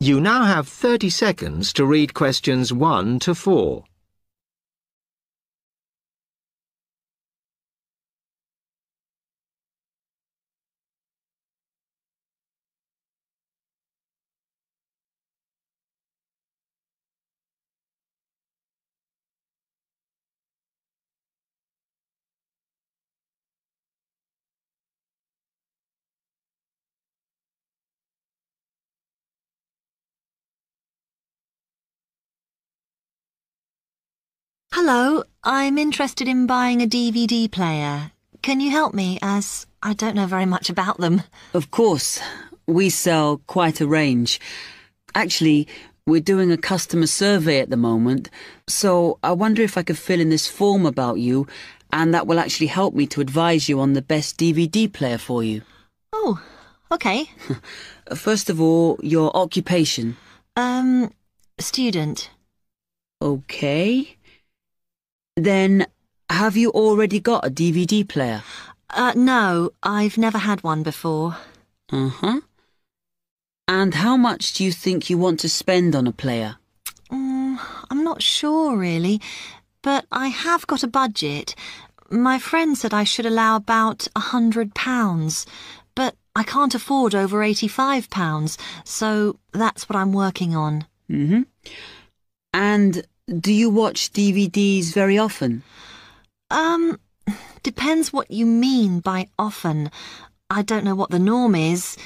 You now have 30 seconds to read questions 1 to 4. Hello, I'm interested in buying a DVD player. Can you help me, as I don't know very much about them? Of course, we sell quite a range. Actually, we're doing a customer survey at the moment, so I wonder if I could fill in this form about you, and that will actually help me to advise you on the best DVD player for you. Oh, okay. First of all, your occupation. Um, student. Okay. Then, have you already got a DVD player? Uh, no, I've never had one before. Uh huh. And how much do you think you want to spend on a player? Mm, I'm not sure, really, but I have got a budget. My friend said I should allow about a hundred pounds, but I can't afford over eighty-five pounds, so that's what I'm working on. Mm-hmm. And do you watch DVDs very often? Um, depends what you mean by often. I don't know what the norm is.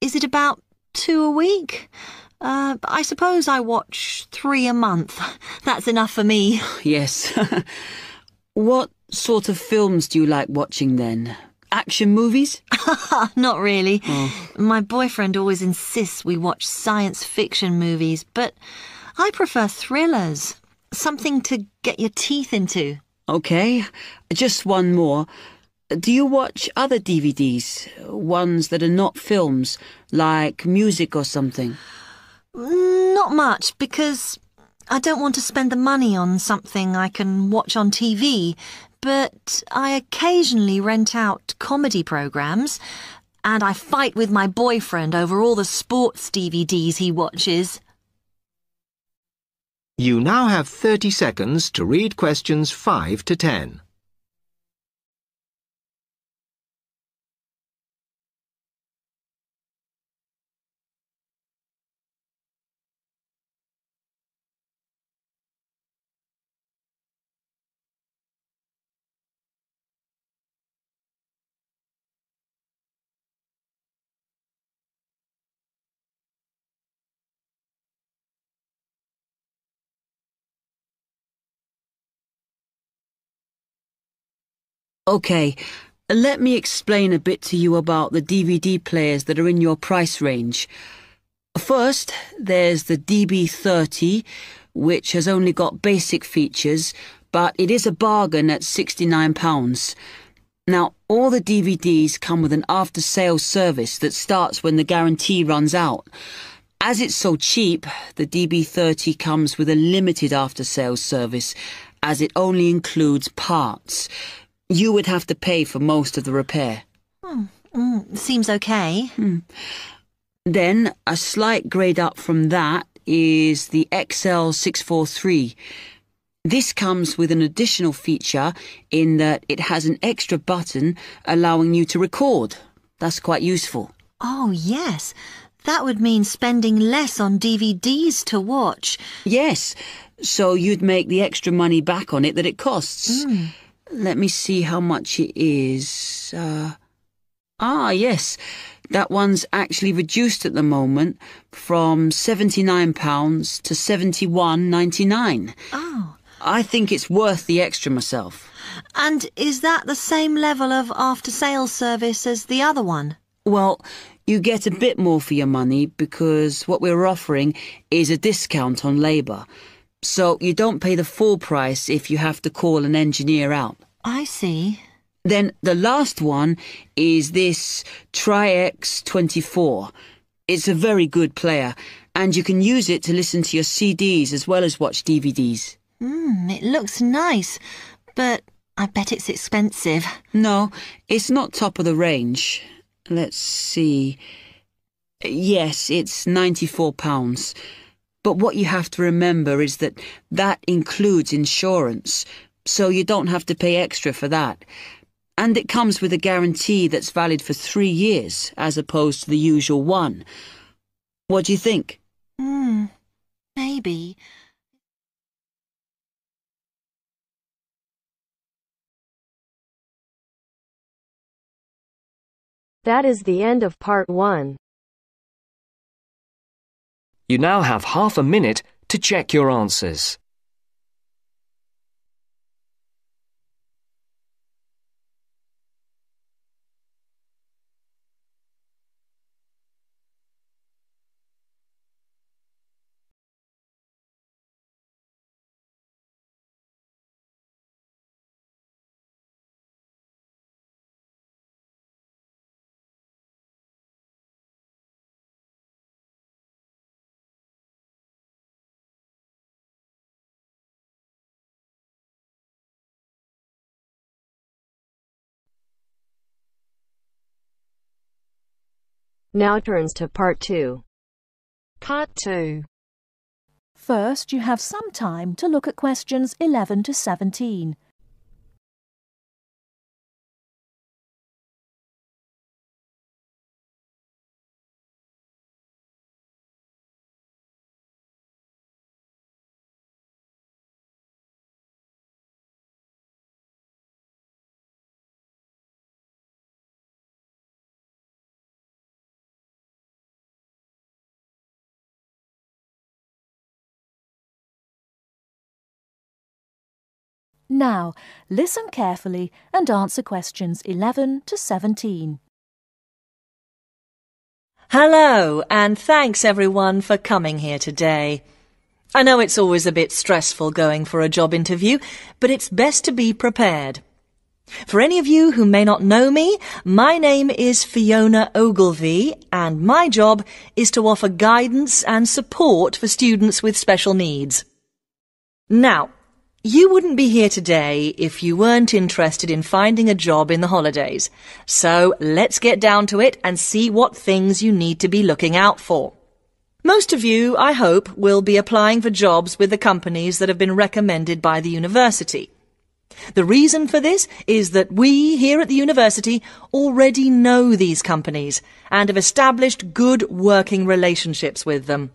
Is it about two a week? Uh, I suppose I watch three a month. That's enough for me. Yes. what sort of films do you like watching then? Action movies? Not really. Oh. My boyfriend always insists we watch science fiction movies, but I prefer thrillers. Something to get your teeth into. Okay, just one more. Do you watch other DVDs? Ones that are not films, like music or something? Not much, because I don't want to spend the money on something I can watch on TV, but I occasionally rent out comedy programs, and I fight with my boyfriend over all the sports DVDs he watches. You now have 30 seconds to read questions 5 to 10. Okay, let me explain a bit to you about the DVD players that are in your price range. First, there's the DB30, which has only got basic features, but it is a bargain at £69. Now, all the DVDs come with an after sales service that starts when the guarantee runs out. As it's so cheap, the DB30 comes with a limited after sales service, as it only includes parts. You would have to pay for most of the repair. Mm, seems okay. Hmm. Then, a slight grade up from that is the XL643. This comes with an additional feature in that it has an extra button allowing you to record. That's quite useful. Oh, yes. That would mean spending less on DVDs to watch. Yes, so you'd make the extra money back on it that it costs. Hmm. Let me see how much it is. Uh, ah, yes. That one's actually reduced at the moment from £79 to £71.99. Oh. I think it's worth the extra myself. And is that the same level of after sales service as the other one? Well, you get a bit more for your money because what we're offering is a discount on labour. So you don't pay the full price if you have to call an engineer out. I see. Then the last one is this Tri-X 24. It's a very good player, and you can use it to listen to your CDs as well as watch DVDs. Hmm, it looks nice, but I bet it's expensive. No, it's not top of the range. Let's see. Yes, it's £94. But what you have to remember is that that includes insurance, so you don't have to pay extra for that. And it comes with a guarantee that's valid for three years, as opposed to the usual one. What do you think? Hmm, maybe. That is the end of part one. You now have half a minute to check your answers. Now turns to part two. Part 2. First, you have some time to look at questions 11 to 17. Now, listen carefully and answer questions 11 to 17. Hello, and thanks everyone for coming here today. I know it's always a bit stressful going for a job interview, but it's best to be prepared. For any of you who may not know me, my name is Fiona Ogilvy, and my job is to offer guidance and support for students with special needs. Now, you wouldn't be here today if you weren't interested in finding a job in the holidays. So let's get down to it and see what things you need to be looking out for. Most of you, I hope, will be applying for jobs with the companies that have been recommended by the university. The reason for this is that we here at the university already know these companies and have established good working relationships with them.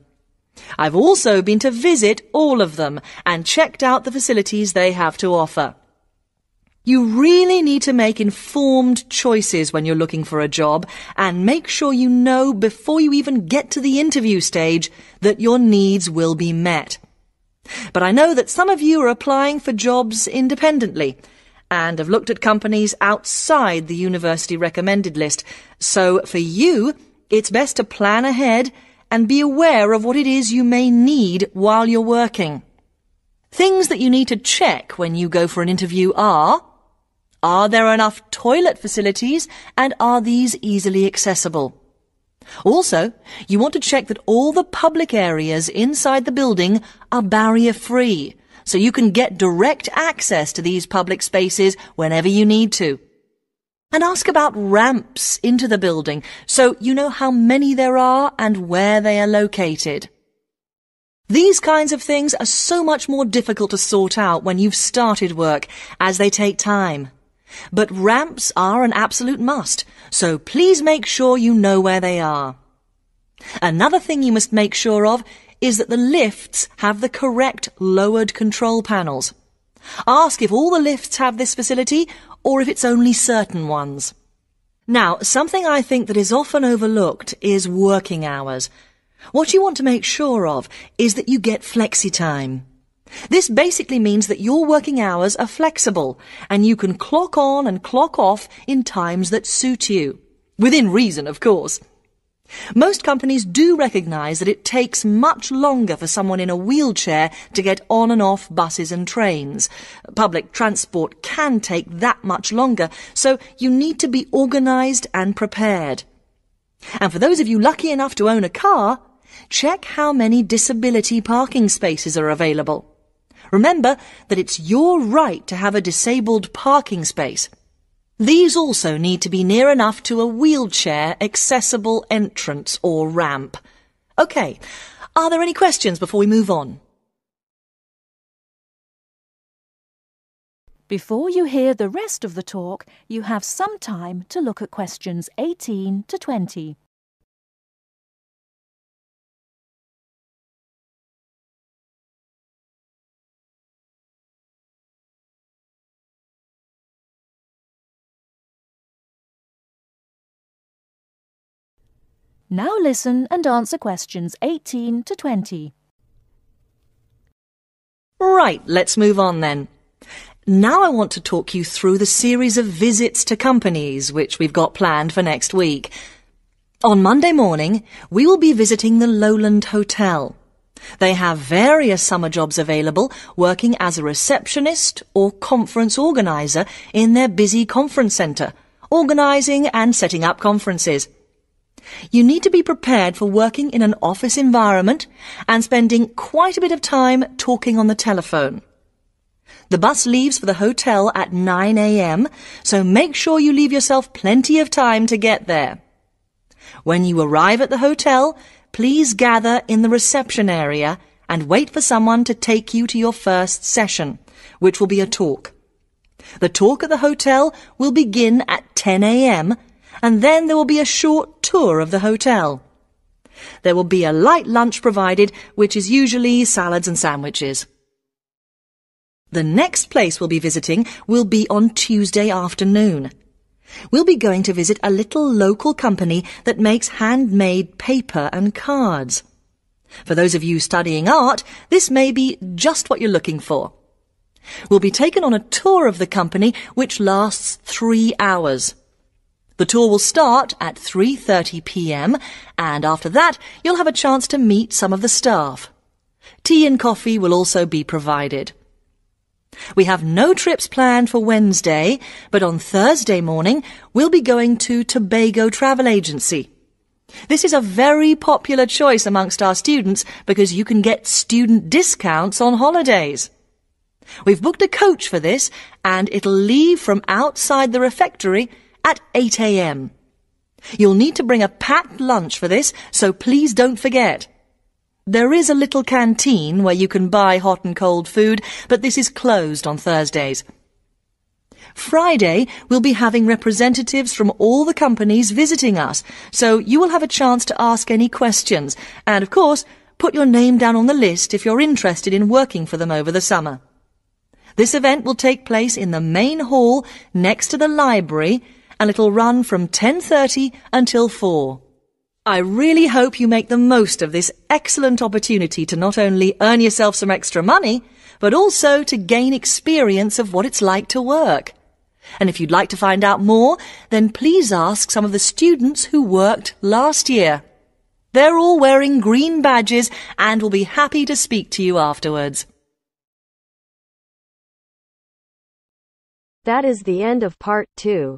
I've also been to visit all of them and checked out the facilities they have to offer. You really need to make informed choices when you're looking for a job and make sure you know before you even get to the interview stage that your needs will be met. But I know that some of you are applying for jobs independently and have looked at companies outside the university recommended list. So for you, it's best to plan ahead and be aware of what it is you may need while you're working. Things that you need to check when you go for an interview are Are there enough toilet facilities and are these easily accessible? Also, you want to check that all the public areas inside the building are barrier free, so you can get direct access to these public spaces whenever you need to. And ask about ramps into the building so you know how many there are and where they are located. These kinds of things are so much more difficult to sort out when you've started work, as they take time. But ramps are an absolute must, so please make sure you know where they are. Another thing you must make sure of is that the lifts have the correct lowered control panels. Ask if all the lifts have this facility or if it's only certain ones. Now, something I think that is often overlooked is working hours. What you want to make sure of is that you get flexi time. This basically means that your working hours are flexible and you can clock on and clock off in times that suit you. Within reason, of course. Most companies do recognise that it takes much longer for someone in a wheelchair to get on and off buses and trains. Public transport can take that much longer, so you need to be organised and prepared. And for those of you lucky enough to own a car, check how many disability parking spaces are available. Remember that it's your right to have a disabled parking space. These also need to be near enough to a wheelchair accessible entrance or ramp. OK, are there any questions before we move on? Before you hear the rest of the talk, you have some time to look at questions 18 to 20. Now listen and answer questions 18 to 20. Right, let's move on then. Now I want to talk you through the series of visits to companies which we've got planned for next week. On Monday morning, we will be visiting the Lowland Hotel. They have various summer jobs available working as a receptionist or conference organizer in their busy conference centre, organising and setting up conferences. You need to be prepared for working in an office environment and spending quite a bit of time talking on the telephone. The bus leaves for the hotel at 9 a.m., so make sure you leave yourself plenty of time to get there. When you arrive at the hotel, please gather in the reception area and wait for someone to take you to your first session, which will be a talk. The talk at the hotel will begin at 10 a.m and then there will be a short tour of the hotel. There will be a light lunch provided, which is usually salads and sandwiches. The next place we'll be visiting will be on Tuesday afternoon. We'll be going to visit a little local company that makes handmade paper and cards. For those of you studying art, this may be just what you're looking for. We'll be taken on a tour of the company which lasts three hours. The tour will start at 3:30 p.m. and after that you'll have a chance to meet some of the staff. Tea and coffee will also be provided. We have no trips planned for Wednesday, but on Thursday morning we'll be going to Tobago Travel Agency. This is a very popular choice amongst our students because you can get student discounts on holidays. We've booked a coach for this and it'll leave from outside the refectory at 8 a.m. You'll need to bring a packed lunch for this, so please don't forget. There is a little canteen where you can buy hot and cold food, but this is closed on Thursdays. Friday, we'll be having representatives from all the companies visiting us, so you will have a chance to ask any questions, and of course, put your name down on the list if you're interested in working for them over the summer. This event will take place in the main hall next to the library, and it'll run from 10.30 until 4. I really hope you make the most of this excellent opportunity to not only earn yourself some extra money, but also to gain experience of what it's like to work. And if you'd like to find out more, then please ask some of the students who worked last year. They're all wearing green badges and will be happy to speak to you afterwards. That is the end of part two.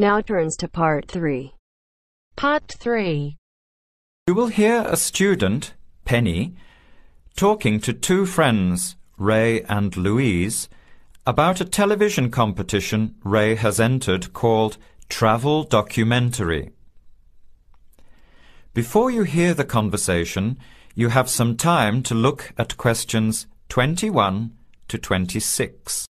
Now turns to part 3. Part 3. You will hear a student, Penny, talking to two friends, Ray and Louise, about a television competition Ray has entered called Travel Documentary. Before you hear the conversation, you have some time to look at questions 21 to 26.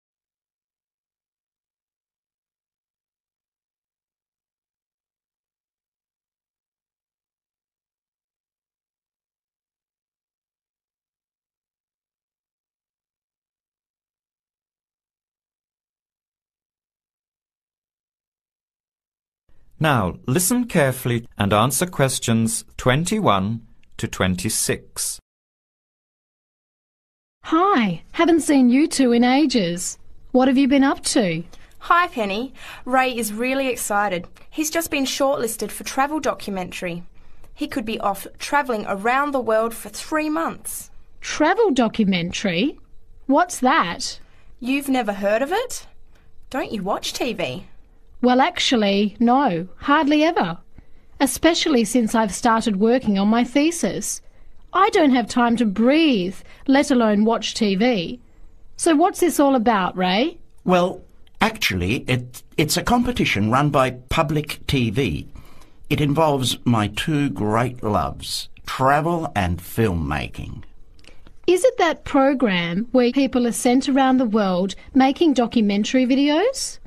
Now, listen carefully and answer questions 21 to 26. Hi, haven't seen you two in ages. What have you been up to? Hi, Penny. Ray is really excited. He's just been shortlisted for travel documentary. He could be off travelling around the world for three months. Travel documentary? What's that? You've never heard of it? Don't you watch TV? Well, actually, no, hardly ever. Especially since I've started working on my thesis. I don't have time to breathe, let alone watch TV. So what's this all about, Ray? Well, actually, it, it's a competition run by public TV. It involves my two great loves, travel and filmmaking. Is it that program where people are sent around the world making documentary videos?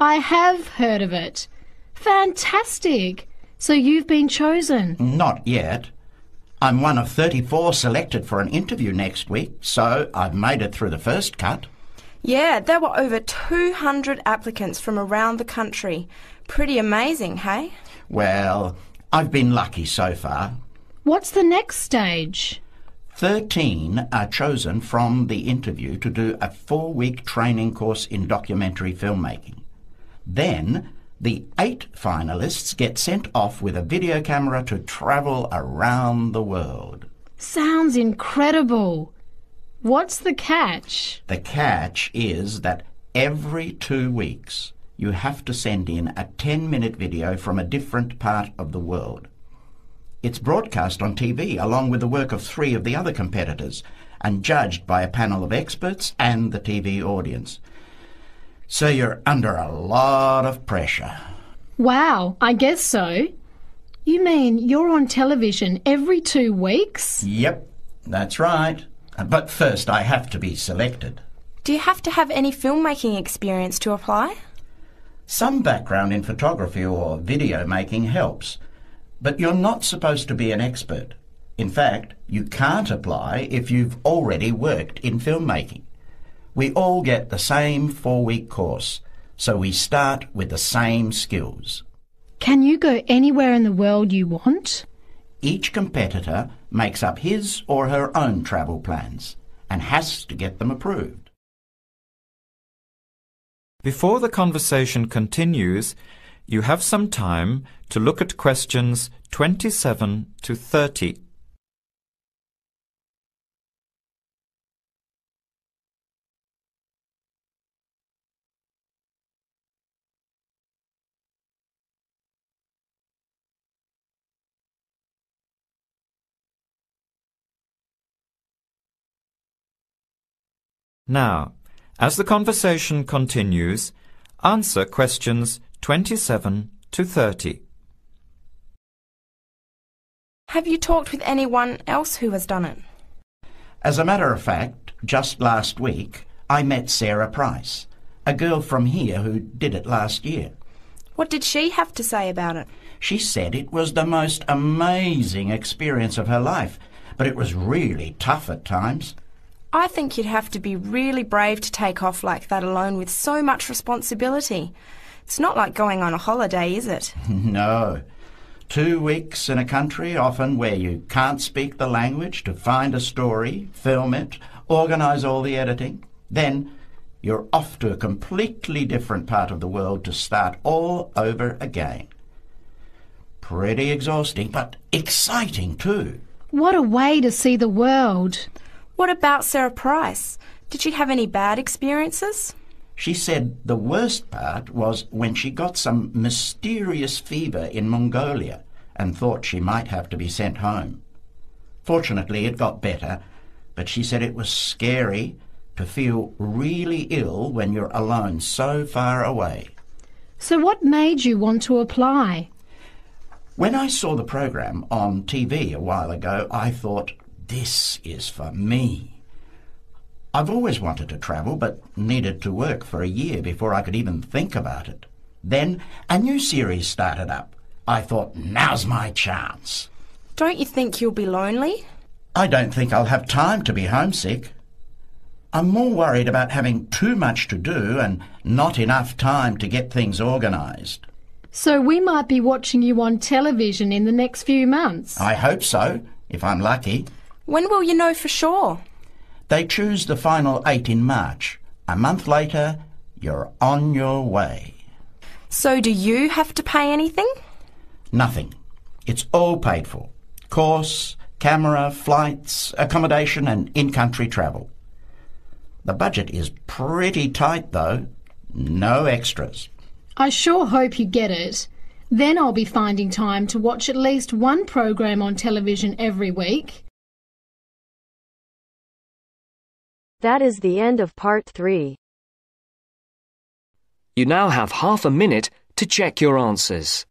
I have heard of it. Fantastic! So you've been chosen? Not yet. I'm one of 34 selected for an interview next week, so I've made it through the first cut. Yeah, there were over 200 applicants from around the country. Pretty amazing, hey? Well, I've been lucky so far. What's the next stage? 13 are chosen from the interview to do a four week training course in documentary filmmaking. Then, the eight finalists get sent off with a video camera to travel around the world. Sounds incredible. What's the catch? The catch is that every two weeks you have to send in a 10 minute video from a different part of the world. It's broadcast on TV along with the work of three of the other competitors and judged by a panel of experts and the TV audience. So you're under a lot of pressure. Wow, I guess so. You mean you're on television every two weeks? Yep, that's right. But first I have to be selected. Do you have to have any filmmaking experience to apply? Some background in photography or video making helps, but you're not supposed to be an expert. In fact, you can't apply if you've already worked in filmmaking. We all get the same four week course, so we start with the same skills. Can you go anywhere in the world you want? Each competitor makes up his or her own travel plans and has to get them approved. Before the conversation continues, you have some time to look at questions 27 to 30. Now, as the conversation continues, answer questions 27 to 30. Have you talked with anyone else who has done it? As a matter of fact, just last week I met Sarah Price, a girl from here who did it last year. What did she have to say about it? She said it was the most amazing experience of her life, but it was really tough at times. I think you'd have to be really brave to take off like that alone with so much responsibility. It's not like going on a holiday, is it? no. Two weeks in a country, often where you can't speak the language, to find a story, film it, organise all the editing. Then you're off to a completely different part of the world to start all over again. Pretty exhausting, but exciting too. What a way to see the world. What about Sarah Price? Did she have any bad experiences? She said the worst part was when she got some mysterious fever in Mongolia and thought she might have to be sent home. Fortunately, it got better, but she said it was scary to feel really ill when you're alone so far away. So, what made you want to apply? When I saw the program on TV a while ago, I thought, this is for me. I've always wanted to travel, but needed to work for a year before I could even think about it. Then a new series started up. I thought, now's my chance. Don't you think you'll be lonely? I don't think I'll have time to be homesick. I'm more worried about having too much to do and not enough time to get things organised. So we might be watching you on television in the next few months. I hope so, if I'm lucky. When will you know for sure? They choose the final eight in March. A month later, you're on your way. So do you have to pay anything? Nothing. It's all paid for. Course, camera, flights, accommodation and in-country travel. The budget is pretty tight though. No extras. I sure hope you get it. Then I'll be finding time to watch at least one program on television every week. That is the end of part 3. You now have half a minute to check your answers.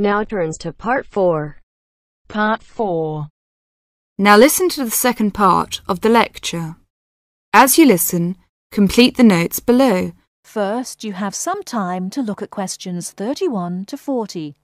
Now turns to part 4. Part 4. Now listen to the second part of the lecture. As you listen, complete the notes below. First, you have some time to look at questions 31 to 40.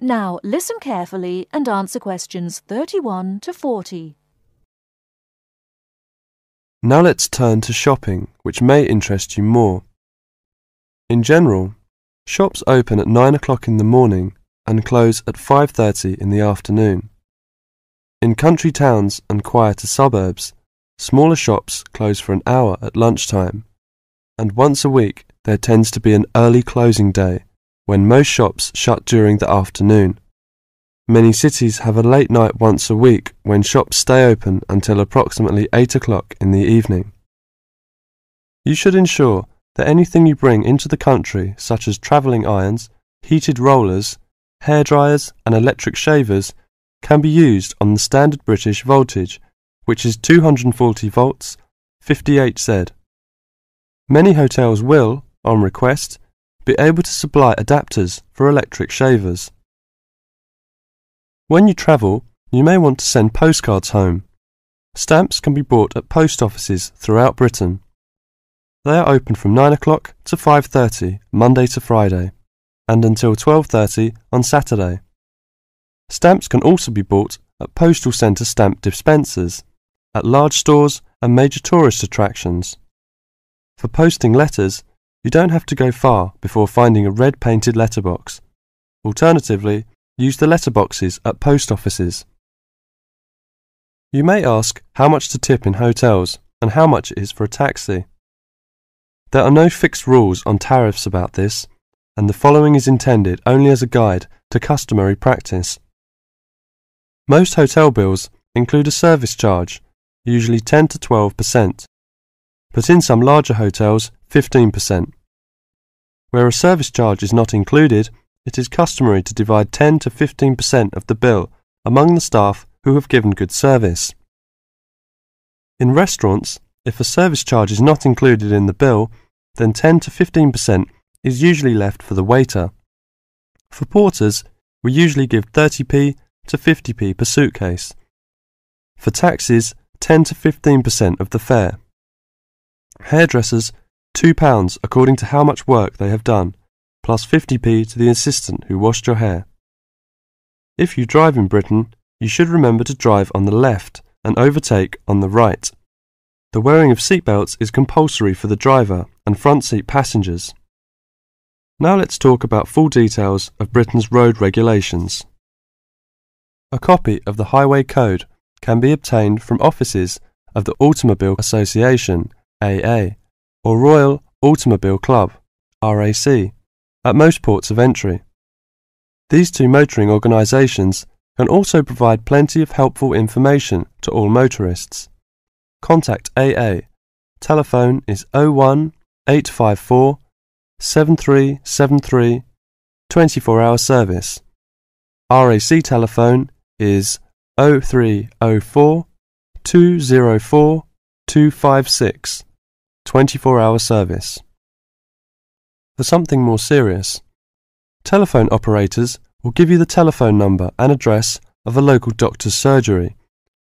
Now listen carefully and answer questions 31 to 40. Now let's turn to shopping, which may interest you more. In general, shops open at 9 o'clock in the morning and close at 5.30 in the afternoon. In country towns and quieter suburbs, smaller shops close for an hour at lunchtime, and once a week there tends to be an early closing day when most shops shut during the afternoon. Many cities have a late night once a week when shops stay open until approximately 8 o'clock in the evening. You should ensure that anything you bring into the country, such as travelling irons, heated rollers, hair dryers, and electric shavers, can be used on the standard British voltage, which is 240 volts, 58 Z. Many hotels will, on request, be able to supply adapters for electric shavers. When you travel, you may want to send postcards home. Stamps can be bought at post offices throughout Britain. They are open from 9 o'clock to 5.30 Monday to Friday and until 12.30 on Saturday. Stamps can also be bought at postal centre stamp dispensers, at large stores and major tourist attractions. For posting letters, you don't have to go far before finding a red painted letterbox. Alternatively, use the letterboxes at post offices. You may ask how much to tip in hotels and how much it is for a taxi. There are no fixed rules on tariffs about this, and the following is intended only as a guide to customary practice. Most hotel bills include a service charge, usually 10 to 12%, but in some larger hotels, 15%. Where a service charge is not included, it is customary to divide 10 to 15% of the bill among the staff who have given good service. In restaurants, if a service charge is not included in the bill, then 10 to 15% is usually left for the waiter. For porters, we usually give 30p to 50p per suitcase. For taxis, 10 to 15% of the fare. Hairdressers £2 according to how much work they have done, plus 50p to the assistant who washed your hair. If you drive in Britain, you should remember to drive on the left and overtake on the right. The wearing of seatbelts is compulsory for the driver and front seat passengers. Now let's talk about full details of Britain's road regulations. A copy of the Highway Code can be obtained from offices of the Automobile Association, AA, or Royal Automobile Club, RAC, at most ports of entry. These two motoring organisations can also provide plenty of helpful information to all motorists. Contact AA. Telephone is 01 854 7373 24 hour service. RAC telephone is 0304 204 256 24 hour service. For something more serious, telephone operators will give you the telephone number and address of a local doctor's surgery.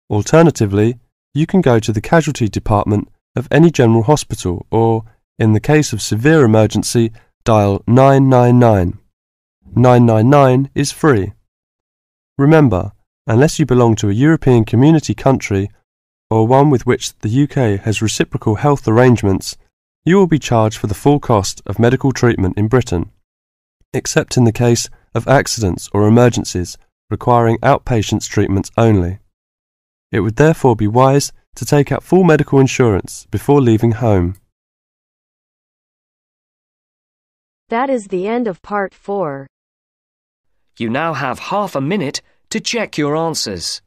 Alternatively, you can go to the casualty department of any general hospital or, in the case of severe emergency, dial 999. 999 is free. Remember, unless you belong to a European community country or one with which the UK has reciprocal health arrangements, you will be charged for the full cost of medical treatment in Britain, except in the case of accidents or emergencies requiring outpatients treatments only. It would therefore be wise to take out full medical insurance before leaving home. That is the end of part 4. You now have half a minute to check your answers.